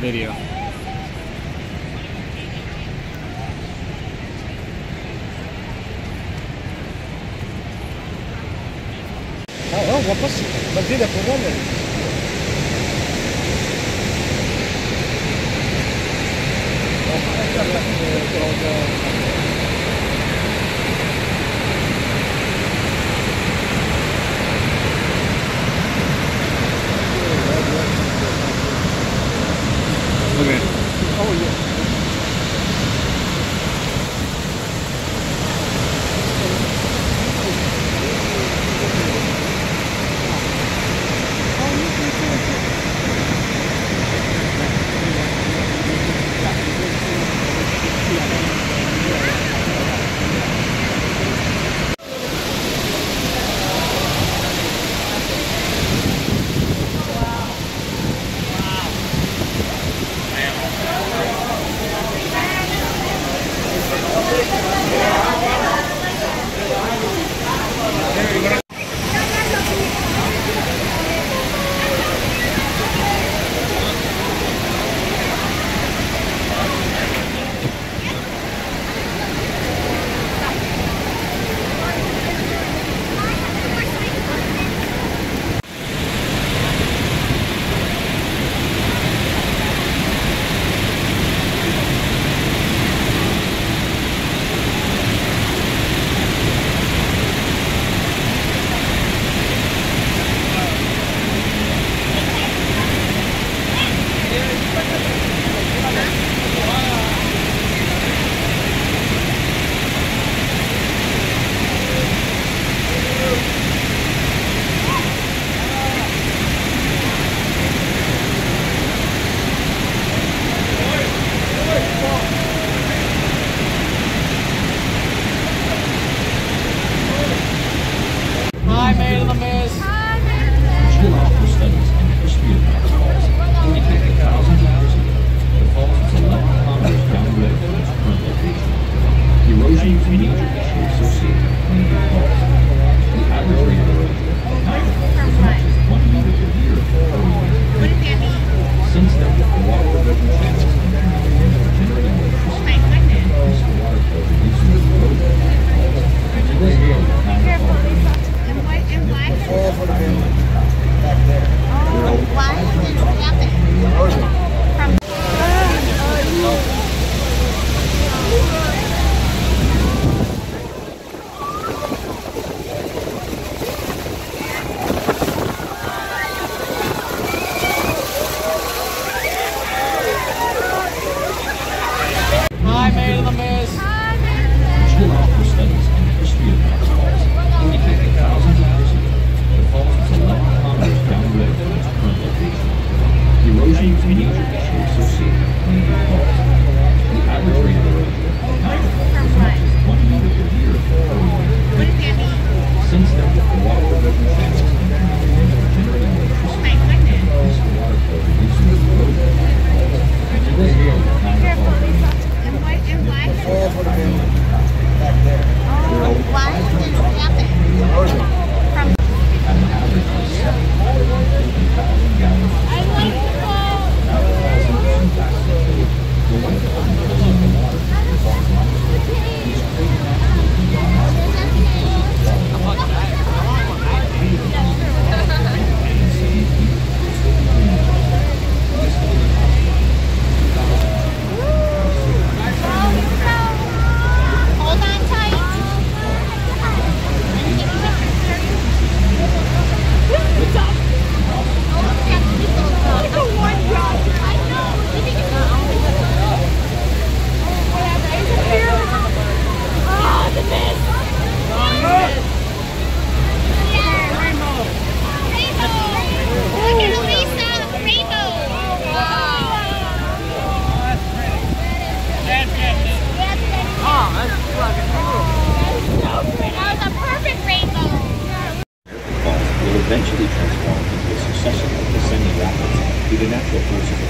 video. Oh, oh, what was it? What it?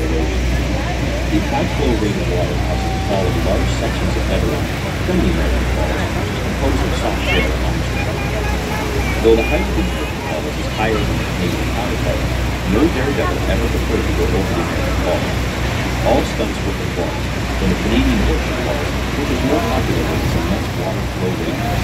The high-flow rate of water causes the fall of large sections of bedrock from the American Falls, composed of soft shale and. Though the height of the American Falls is higher than its Canadian counterpart, no daredevil ever preferred to go over the American Falls. All stunts were performed in the Canadian Ocean Falls, which is more popular with its much water flow rate